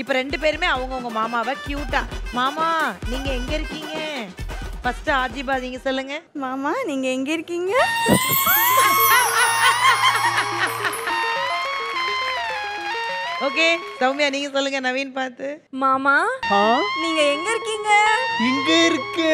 இப்ப ரெண்டு பேருமே அவங்கவங்க மாமாவை கியூட்டா மாமா நீங்க எங்க இருக்கீங்க? ஃபர்ஸ்ட் ஆஜிபா நீங்க சொல்லுங்க. மாமா நீங்க எங்க இருக்கீங்க? ஓகே சௌமியா நீங்க சொல்லுங்க நவீன் பார்த்து. மாமா நீங்க எங்க இருக்கீங்க? இங்க இருக்கு.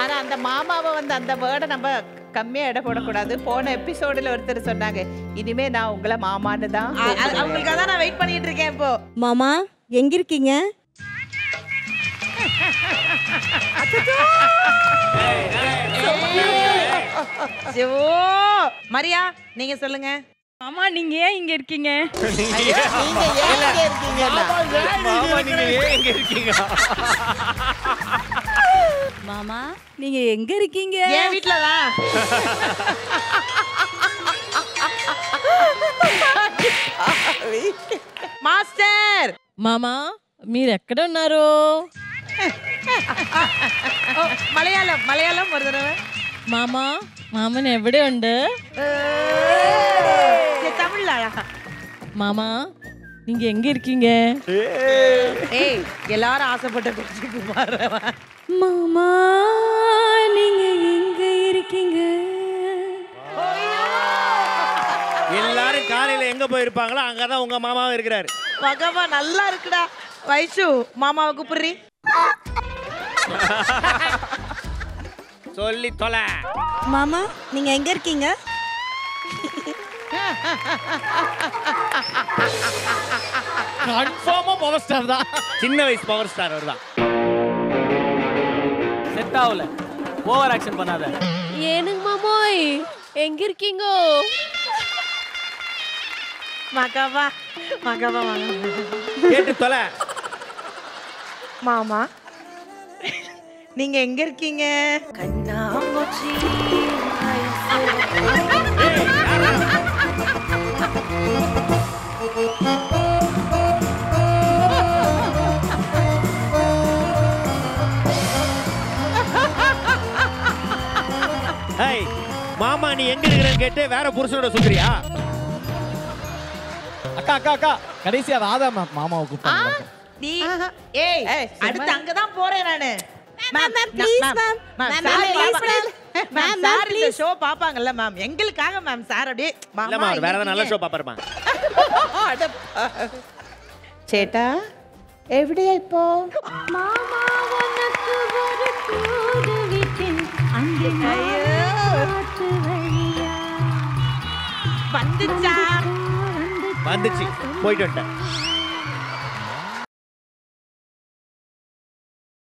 ஆனா அந்த மாமாவை வந்து அந்த வேர்டை நம்ம கம்மியா இட போடக்கூடாது. போன எபிசோடுல ஒருத்தர் சொன்னாங்க இனிமே நான் உங்களை மாமான்னு தான் அவங்களுக்காக தான் நான் வெயிட் பண்ணிட்டு இருக்கேன் இப்போ. மாமா எங்க இருக்கீங்க? ஐயோ! மரியா நீங்க சொல்லுங்க. மாமா நீங்க ஏன் இங்க இருக்கீங்க? நீங்க ஏன் இங்க இருக்கீங்கன்னா மாமா நீங்க ஏன் இங்க இருக்கீங்க? மாமா? நீங்க எங்க இருக்கீங்க? என் வீட்ல மாஸ்டர்! மாமா మామా మీరు ఎక్కడ ఉన్నారు மலையாளம் మలయాళం వరదరవ மாமா மாமன் ఎవడే உண்டு? தமிழ்ல மாமா நீங்க எங்க இருக்கீங்க? ஏய் எல்லாரும் ஆசைப்பட்ட குறிச்சு மாமா நீங்க எங்க இருக்கீங்க? எல்லாரும் காலையில எங்க போயிருப்பாங்களோ அங்கதான் உங்க மாமாவும் இருக்கிறாரு. பகவான் நல்லா இருக்குடா. வைஷு மாமாவை கூப்பிடுறி. சொல்லி தொலை. மாமா நீங்க எங்க இருக்கீங்க? கன்ஃபார்மா பவர் ஸ்டார் தான். சின்ன வயசு பவர் ஸ்டார் அவர் தான் செட் ஆகல. ஓவர் ஆக்ஷன் பண்ணாத. ஏனுங்க மாமோய் எங்க இருக்கீங்க மகவா மகவா. கேட்டு தொலை. மாமா நீங்க எங்க இருக்கீங்க? ஏய் மாமா நீ எங்க இருக்கிறன்னு கேட்டு வேற புருஷனோட சுத்துறியா அக்கா அக்கா அக்கா கடைசியா ராதா மேம் மாமாவை கூப்பிட்டாங்க நீ ஏய் அடுத்து அங்கதான் போறேன் நானு ma'am ma'am please, ma'am. Ma'am, ma'am, please, ma'am. Ma'am Ma'am, sir இந்த please. ஷோ பாப்பாங்கல்ல மேம் எங்களுக்காக மேம் சார் அப்படியே இல்லம்மா அவர் வேற ஏதாவது நல்ல ஷோ பாப்பாருமா ചേട്ടാ എവിടെയാ ഇപ്പോ வந்துச்சா வந்துச்சு. போயிட்டு வந்துட்டேன்.